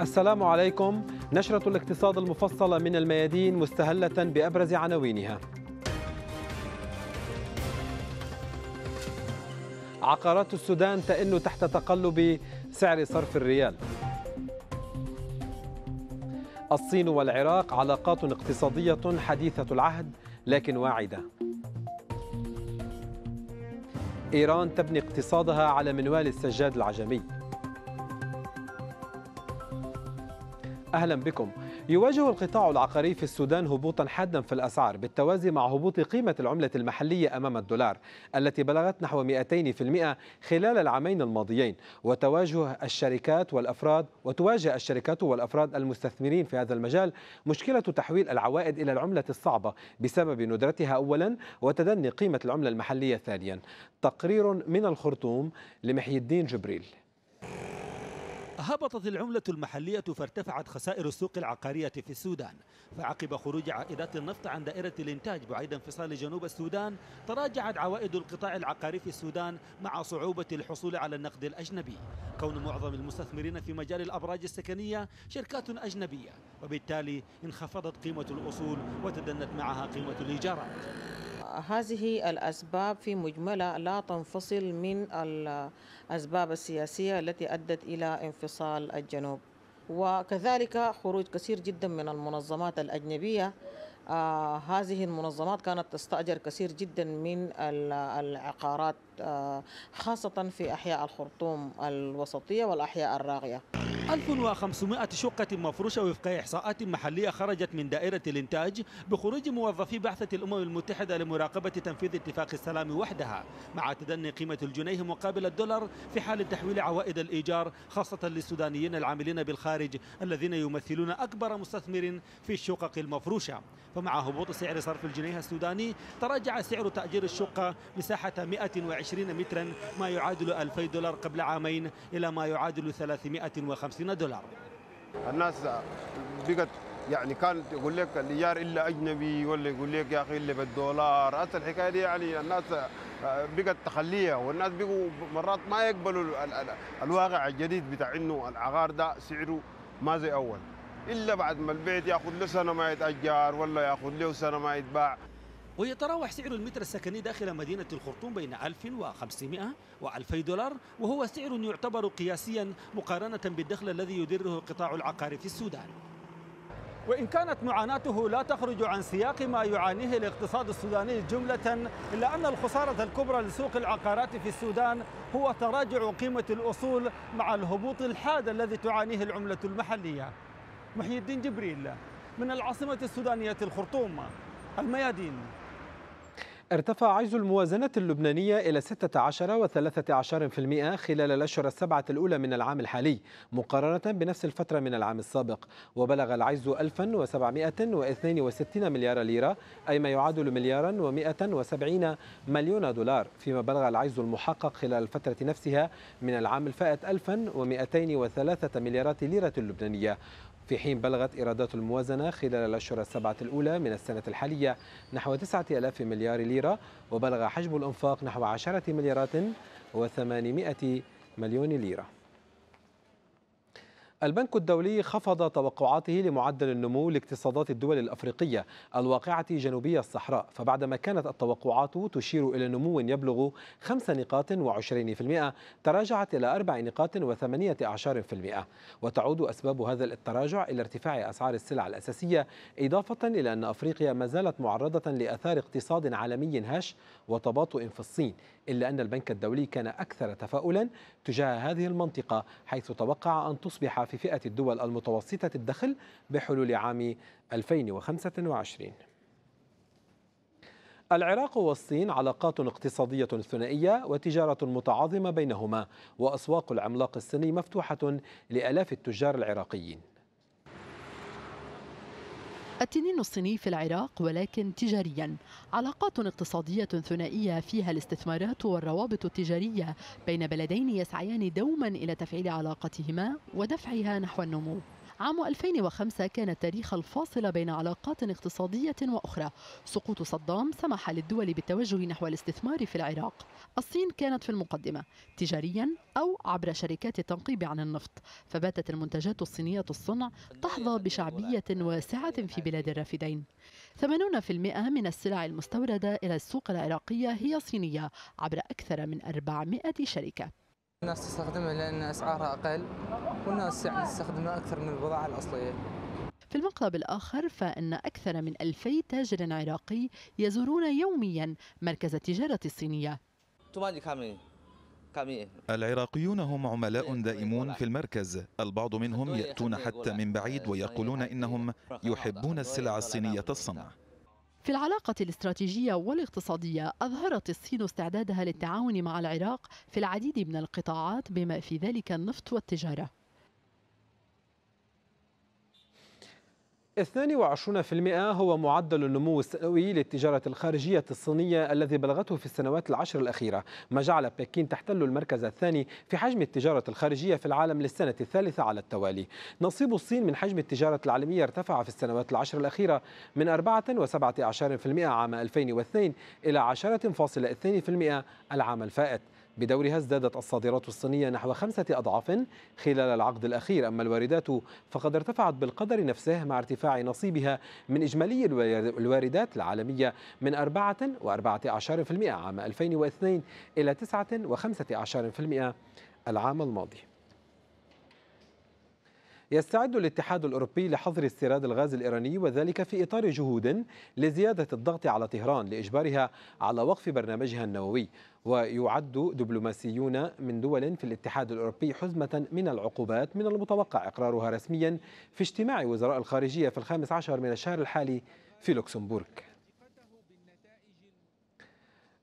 السلام عليكم. نشرة الاقتصاد المفصلة من الميادين مستهلة بأبرز عناوينها. عقارات السودان تئن تحت تقلب سعر صرف الريال. الصين والعراق علاقات اقتصادية حديثة العهد لكن واعدة. إيران تبني اقتصادها على منوال السجاد العجمي. أهلا بكم. يواجه القطاع العقاري في السودان هبوطا حادا في الأسعار بالتوازي مع هبوط قيمة العملة المحلية أمام الدولار التي بلغت نحو 200% خلال العامين الماضيين. وتواجه الشركات والأفراد وتواجه الشركات والأفراد المستثمرين في هذا المجال مشكلة تحويل العوائد إلى العملة الصعبة بسبب ندرتها أولا وتدني قيمة العملة المحلية ثانيا. تقرير من الخرطوم لمحي الدين جبريل. هبطت العملة المحلية فارتفعت خسائر السوق العقارية في السودان. فعقب خروج عائدات النفط عن دائرة الإنتاج بعد انفصال جنوب السودان تراجعت عوائد القطاع العقاري في السودان مع صعوبة الحصول على النقد الأجنبي. كون معظم المستثمرين في مجال الأبراج السكنية شركات أجنبية وبالتالي انخفضت قيمة الأصول وتدنت معها قيمة الإيجارات. هذه الأسباب في مجملة لا تنفصل من الأسباب السياسية التي أدت إلى انفصال الجنوب. وكذلك خروج كثير جدا من المنظمات الأجنبية. آه هذه المنظمات كانت تستأجر كثير جدا من العقارات آه خاصة في أحياء الخرطوم الوسطية والأحياء الراغية. 1500 شقة مفروشة وفق إحصاءات محلية خرجت من دائرة الإنتاج بخروج موظفي بعثة الأمم المتحدة لمراقبة تنفيذ اتفاق السلام وحدها مع تدني قيمة الجنيه مقابل الدولار في حال تحويل عوائد الإيجار خاصة للسودانيين العاملين بالخارج الذين يمثلون أكبر مستثمر في الشقق المفروشة. فمع هبوط سعر صرف الجنيه السوداني تراجع سعر تأجير الشقة مساحة 120 مترا ما يعادل 2000 دولار قبل عامين إلى ما يعادل 350 دولار. الناس بقت يعني كان يقول لك الإيجار إلا أجنبي ولا يقول لك يا أخي اللي بالدولار. هسه الحكاية دي يعني الناس بقت تخليها والناس بقوا مرات ما يقبلوا الواقع الجديد بتاع إنه العقار ده سعره ما زي أول. إلا بعد ما البيت ياخذ له سنة ما يتأجر ولا ياخذ له سنة ما يتباع. ويتراوح سعر المتر السكني داخل مدينة الخرطوم بين 1500 و 2000 دولار وهو سعر يعتبر قياسيا مقارنة بالدخل الذي يدره القطاع العقاري في السودان. وإن كانت معاناته لا تخرج عن سياق ما يعانيه الاقتصاد السوداني جملة إلا أن الخسارة الكبرى لسوق العقارات في السودان هو تراجع قيمة الأصول مع الهبوط الحاد الذي تعانيه العملة المحلية. محي الدين جبريل من العاصمة السودانية الخرطوم الميادين. ارتفع عجز الموازنة اللبنانية إلى 16 و13% خلال الأشهر السبعة الأولى من العام الحالي مقارنة بنفس الفترة من العام السابق. وبلغ العجز 1762 مليار ليرة أي ما يعادل مليارا و170 مليون دولار فيما بلغ العجز المحقق خلال الفترة نفسها من العام الفائت 1203 مليارات ليرة لبنانية. في حين بلغت إيرادات الموازنة خلال الأشهر السبعة الأولى من السنة الحالية نحو 9000 مليار ليرة وبلغ حجم الأنفاق نحو 10 مليارات و800 مليون ليرة. البنك الدولي خفض توقعاته لمعدل النمو لاقتصادات الدول الأفريقية الواقعة جنوبي الصحراء فبعدما كانت التوقعات تشير إلى نمو يبلغ 5 نقاط و20% تراجعت إلى 4 نقاط و18% وتعود أسباب هذا التراجع إلى ارتفاع أسعار السلع الأساسية إضافة إلى أن أفريقيا ما زالت معرضة لأثار اقتصاد عالمي هش وتباطؤ في الصين. إلا أن البنك الدولي كان أكثر تفاؤلا تجاه هذه المنطقة حيث توقع أن تصبح في فئة الدول المتوسطة الدخل بحلول عام 2025 العراق والصين علاقات اقتصادية ثنائية وتجارة متعاظمة بينهما وأسواق العملاق الصيني مفتوحة لآلاف التجار العراقيين. التنين الصيني في العراق ولكن تجاريا. علاقات اقتصادية ثنائية فيها الاستثمارات والروابط التجارية بين بلدين يسعيان دوما إلى تفعيل علاقتهما ودفعها نحو النمو. عام 2005 كان التاريخ الفاصل بين علاقات اقتصادية وأخرى. سقوط صدام سمح للدول بالتوجه نحو الاستثمار في العراق. الصين كانت في المقدمة تجاريا أو عبر شركات التنقيب عن النفط. فباتت المنتجات الصينية الصنع تحظى بشعبية واسعة في بلاد الرافدين. 80% من السلع المستوردة إلى السوق العراقية هي صينية عبر أكثر من 400 شركة. الناس تستخدمها لأن أسعارها أقل والناس يعني تستخدمها أكثر من البضاعة الأصلية. في المقلب الآخر فإن أكثر من ألفي تاجر عراقي يزورون يوميا مركز التجارة الصينية. العراقيون هم عملاء دائمون في المركز. البعض منهم يأتون حتى من بعيد ويقولون إنهم يحبون السلع الصينية الصنع. في العلاقة الاستراتيجية والاقتصادية أظهرت الصين استعدادها للتعاون مع العراق في العديد من القطاعات بما في ذلك النفط والتجارة. 22% هو معدل النمو السنوي للتجارة الخارجية الصينية الذي بلغته في السنوات العشر الأخيرة. ما جعل بكين تحتل المركز الثاني في حجم التجارة الخارجية في العالم للسنة الثالثة على التوالي. نصيب الصين من حجم التجارة العالمية ارتفع في السنوات العشر الأخيرة من 4.17% عام 2002 إلى 10.2% العام الفائت. بدورها ازدادت الصادرات الصينية نحو خمسة أضعاف خلال العقد الأخير. أما الواردات فقد ارتفعت بالقدر نفسه مع ارتفاع نصيبها من إجمالي الواردات العالمية من 4.14% عام 2002 إلى 9.15% العام الماضي. يستعد الاتحاد الأوروبي لحظر استيراد الغاز الإيراني وذلك في إطار جهود لزيادة الضغط على طهران لإجبارها على وقف برنامجها النووي. ويعد دبلوماسيون من دول في الاتحاد الأوروبي حزمة من العقوبات من المتوقع إقرارها رسميا في اجتماع وزراء الخارجية في الخامس عشر من الشهر الحالي في لوكسمبورغ.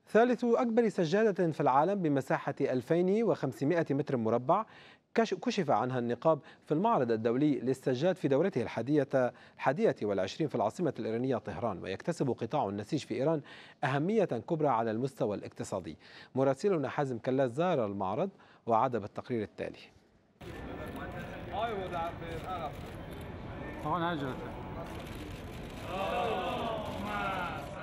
ثالث أكبر سجادة في العالم بمساحة 2500 متر مربع كشف عنها النقاب في المعرض الدولي للسجاد في دورته الحادية الحادية والعشرين في العاصمة الإيرانية طهران ويكتسب قطاع النسيج في إيران أهمية كبرى على المستوى الاقتصادي. مراسلنا حازم كلاس زار المعرض وعاد بالتقرير التالي.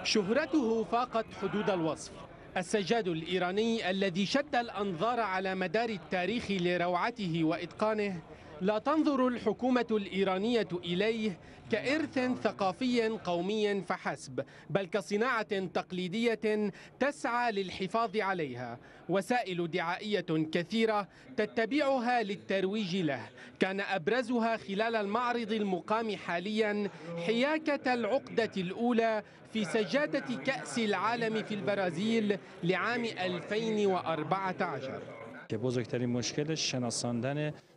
شهرته فاقت حدود الوصف. السجاد الإيراني الذي شد الأنظار على مدار التاريخ لروعته وإتقانه لا تنظر الحكومة الإيرانية إليه كإرث ثقافي قومي فحسب بل كصناعة تقليدية تسعى للحفاظ عليها. وسائل دعائية كثيرة تتبعها للترويج له. كان أبرزها خلال المعرض المقام حاليا حياكة العقدة الأولى في سجادة كأس العالم في البرازيل لعام 2014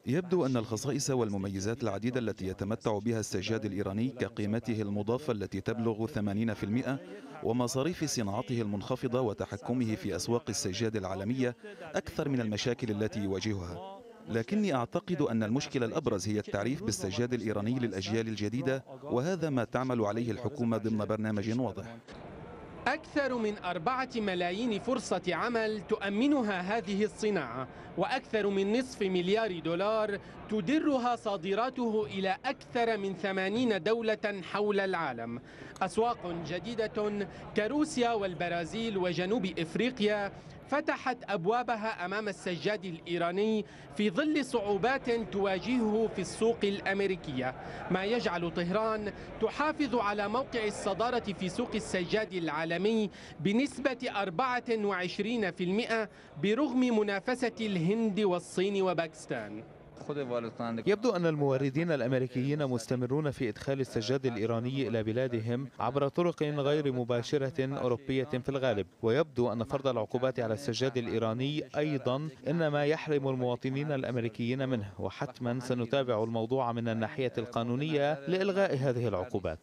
يبدو أن الخصائص والمميزات العديدة التي يتمتع بها السجاد الإيراني كقيمته المضافة التي تبلغ 80% ومصاريف صناعته المنخفضة وتحكمه في أسواق السجاد العالمية أكثر من المشاكل التي يواجهها. لكني أعتقد أن المشكلة الأبرز هي التعريف بالسجاد الإيراني للأجيال الجديدة وهذا ما تعمل عليه الحكومة ضمن برنامج واضح. أكثر من أربعة ملايين فرصة عمل تؤمنها هذه الصناعة وأكثر من نصف مليار دولار تدرها صادراته إلى أكثر من ثمانين دولة حول العالم. أسواق جديدة كروسيا والبرازيل وجنوب إفريقيا فتحت أبوابها أمام السجاد الإيراني في ظل صعوبات تواجهه في السوق الأمريكية. ما يجعل طهران تحافظ على موقع الصدارة في سوق السجاد العالمي بنسبة 24% برغم منافسة الهند والصين وباكستان. يبدو أن الموردين الأمريكيين مستمرون في إدخال السجاد الإيراني إلى بلادهم عبر طرق غير مباشرة أوروبية في الغالب. ويبدو أن فرض العقوبات على السجاد الإيراني أيضا إنما يحرم المواطنين الأمريكيين منه وحتما سنتابع الموضوع من الناحية القانونية لإلغاء هذه العقوبات.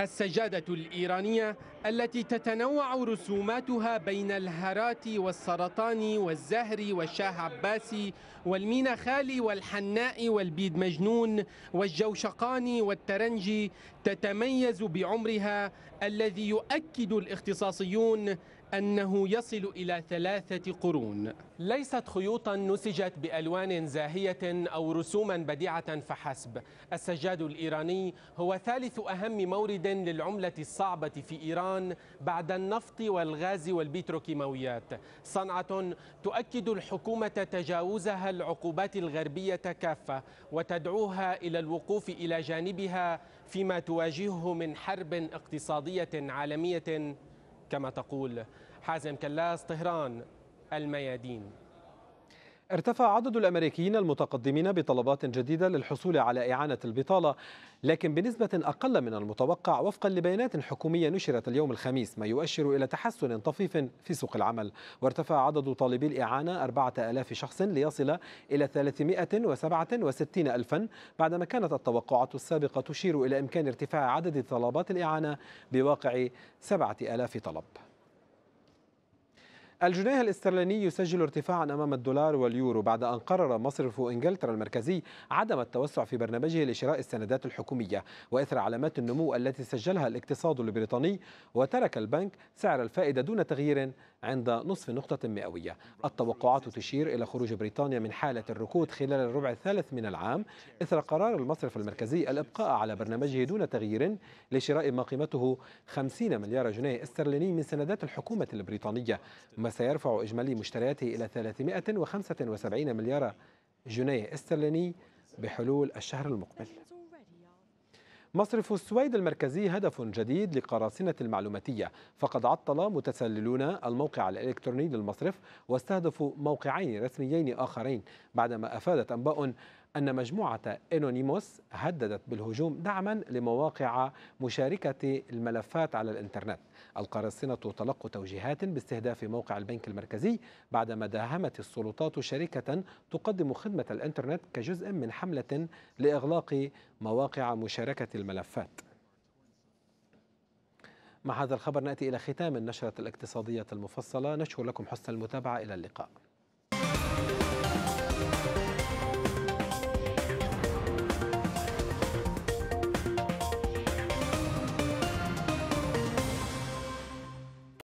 السجادة الإيرانية التي تتنوع رسوماتها بين الهرات والسرطان والزهر والشاه عباسي والمينا خالي والحناء والبيد مجنون والجوشقاني والترنجي تتميز بعمرها الذي يؤكد الاختصاصيون أنه يصل إلى ثلاثة قرون. ليست خيوطا نسجت بألوان زاهية أو رسوما بديعة فحسب. السجاد الإيراني هو ثالث أهم مورد للعملة الصعبة في إيران بعد النفط والغاز والبتروكيماويات. صنعة تؤكد الحكومة تجاوزها العقوبات الغربية كافة وتدعوها إلى الوقوف إلى جانبها فيما تواجهه من حرب اقتصادية عالمية كما تقول حازم كلاس طهران الميادين. ارتفع عدد الأمريكيين المتقدمين بطلبات جديدة للحصول على إعانة البطالة لكن بنسبة أقل من المتوقع وفقا لبيانات حكومية نشرت اليوم الخميس ما يؤشر إلى تحسن طفيف في سوق العمل. وارتفع عدد طالبي الإعانة 4000 شخص ليصل إلى 367 الفا بعدما كانت التوقعات السابقة تشير إلى إمكان ارتفاع عدد طلبات الإعانة بواقع 7000 طلب. الجنيه الاسترليني يسجل ارتفاعا أمام الدولار واليورو بعد أن قرر مصرف إنجلترا المركزي عدم التوسع في برنامجه لشراء السندات الحكومية وإثر علامات النمو التي سجلها الاقتصاد البريطاني وترك البنك سعر الفائدة دون تغيير عند نصف نقطة مئوية. التوقعات تشير إلى خروج بريطانيا من حالة الركود خلال الربع الثالث من العام إثر قرار المصرف المركزي الإبقاء على برنامجه دون تغيير لشراء ما قيمته 50 مليار جنيه استرليني من سندات الحكومة البريطانية. ما سيرفع إجمالي مشترياته إلى 375 مليار جنيه استرليني بحلول الشهر المقبل. مصرف السويد المركزي هدف جديد لقراصنة المعلوماتية. فقد عطل متسللون الموقع الإلكتروني للمصرف واستهدفوا موقعين رسميين آخرين بعدما أفادت أنباء أن مجموعة إنونيموس هددت بالهجوم دعما لمواقع مشاركة الملفات على الإنترنت. القراصنة تلقوا توجيهات باستهداف موقع البنك المركزي بعدما داهمت السلطات شركة تقدم خدمة الإنترنت كجزء من حملة لإغلاق مواقع مشاركة الملفات. مع هذا الخبر نأتي إلى ختام النشرة الاقتصادية المفصلة. نشكر لكم حسن المتابعة. إلى اللقاء.